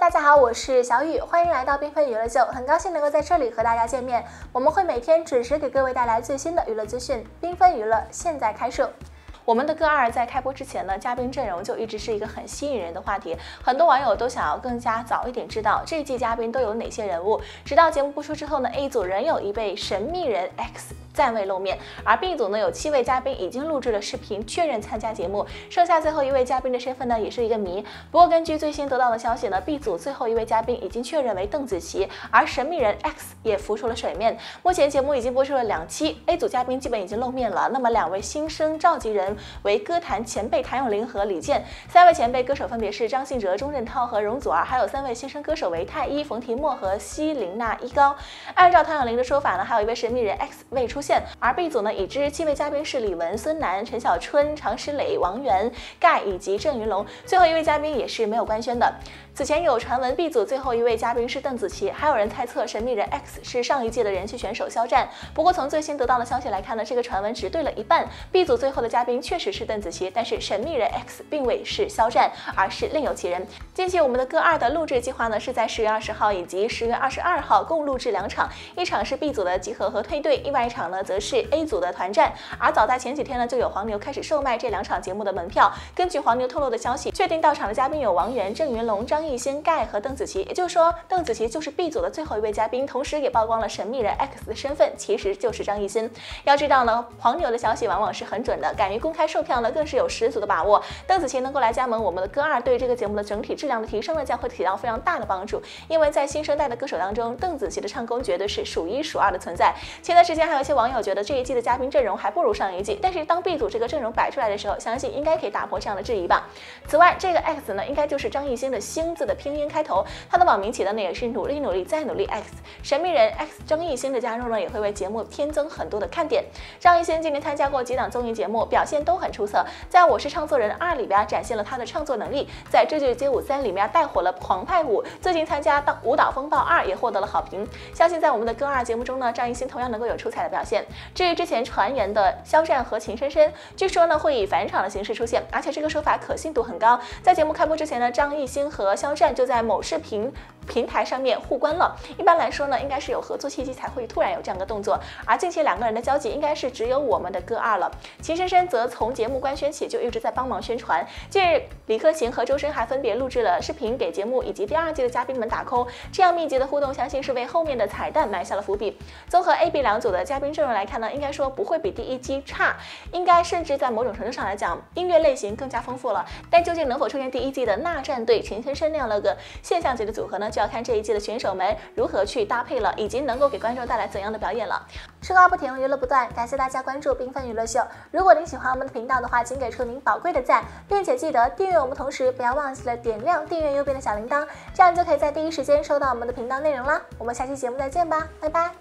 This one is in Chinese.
大家好，我是小雨，欢迎来到缤纷娱乐秀，很高兴能够在这里和大家见面。我们会每天准时给各位带来最新的娱乐资讯。缤纷娱乐现在开设。我们的歌二在开播之前呢，嘉宾阵容就一直是一个很吸引人的话题，很多网友都想要更加早一点知道这一季嘉宾都有哪些人物。直到节目播出之后呢，A 组仍有一位神秘人 X。暂未露面，而 B 组呢有七位嘉宾已经录制了视频确认参加节目，剩下最后一位嘉宾的身份呢也是一个谜。不过根据最新得到的消息呢，B 组最后一位嘉宾已经确认为邓紫棋，而神秘人 X 也浮出了水面。目前节目已经播出了两期，A 组嘉宾基本已经露面了。那么两位新生召集人为歌坛前辈谭咏麟和李健，三位前辈歌手分别是张信哲、钟镇涛和容祖儿，还有三位新生歌手为太一、冯提莫和希林娜依高。按照谭咏麟的说法呢，还有一位神秘人 X 未出。现，而 B 组呢，已知七位嘉宾是李玟、孙楠、陈小春、常石磊、王源、盖以及郑云龙，最后一位嘉宾也是没有官宣的。此前有传闻 B 组最后一位嘉宾是邓紫棋，还有人猜测神秘人 X 是上一届的人气选手肖战。不过从最新得到的消息来看呢，这个传闻只对了一半。B 组最后的嘉宾确实是邓紫棋，但是神秘人 X 并未是肖战，而是另有其人。近期我们的歌二的录制计划呢，是在十月二十号以及十月二十二号共录制两场，一场是 B 组的集合和退队，另外一场呢则是 A 组的团战。而早在前几天呢，就有黄牛开始售卖这两场节目的门票。根据黄牛透露的消息，确定到场的嘉宾有王源、郑云龙、张。张艺兴、盖和邓紫棋，也就是说，邓紫棋就是 B 组的最后一位嘉宾，同时也曝光了神秘人 X 的身份，其实就是张艺兴。要知道呢，黄牛的消息往往是很准的，敢于公开售票呢，更是有十足的把握。邓紫棋能够来加盟我们的歌二，对这个节目的整体质量的提升呢，将会起到非常大的帮助。因为在新生代的歌手当中，邓紫棋的唱功绝对是数一数二的存在。前段时间还有一些网网友觉得这一季的嘉宾阵容还不如上一季，但是当 B 组这个阵容摆出来的时候，相信应该可以打破这样的质疑吧。此外，这个 X 呢，应该就是张艺兴的星。字的拼音开头，他的网名起的呢也是努力努力再努力 X 神秘人 X 张艺兴的加入呢也会为节目添增很多的看点。张艺兴今年参加过几档综艺节目，表现都很出色，在我是唱作人二里边展现了他的唱作能力，在这就是街舞三里面带火了狂派舞，最近参加当舞蹈风暴二也获得了好评。相信在我们的歌二节目中呢，张艺兴同样能够有出彩的表现。至于之前传言的肖战和秦深深，据说呢会以返场的形式出现，而且这个说法可信度很高。在节目开播之前呢，张艺兴和肖战就在某视频平台上面互关了。一般来说呢，应该是有合作契机才会突然有这样的动作。而近期两个人的交集，应该是只有我们的歌二了。秦深深则从节目官宣起就一直在帮忙宣传。近日，李克勤和周深还分别录制了视频给节目以及第二季的嘉宾们打 call。这样密集的互动，相信是为后面的彩蛋埋下了伏笔。综合 A、B 两组的嘉宾阵容来看呢，应该说不会比第一季差，应该甚至在某种程度上来讲，音乐类型更加丰富了。但究竟能否出现第一季的那战队秦先生？那样的个现象级的组合呢，就要看这一季的选手们如何去搭配了，以及能够给观众带来怎样的表演了。吃瓜不停，娱乐不断，感谢大家关注缤纷娱乐秀。如果您喜欢我们的频道的话，请给出您宝贵的赞，并且记得订阅我们，同时不要忘记了点亮订阅右边的小铃铛，这样就可以在第一时间收到我们的频道内容啦。我们下期节目再见吧，拜拜。